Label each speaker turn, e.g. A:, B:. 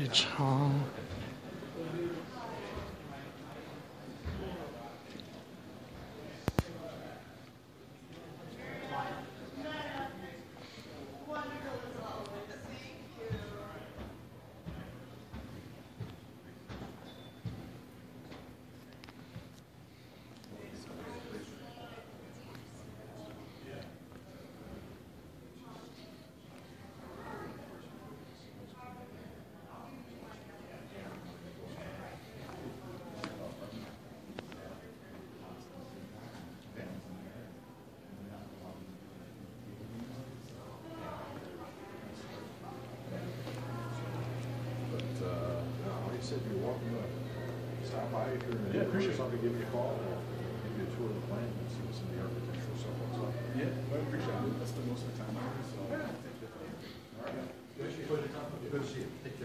A: 的长。Said, you're welcome to stop by if you're in a
B: Yeah, appreciate it.
A: something, give me a call, or give you a tour of the plant and see what's in the architectural stuff, what's up.
B: Yeah, I appreciate it. That's the most of the time. So, thank you.
A: All right.
C: Good to see you. Take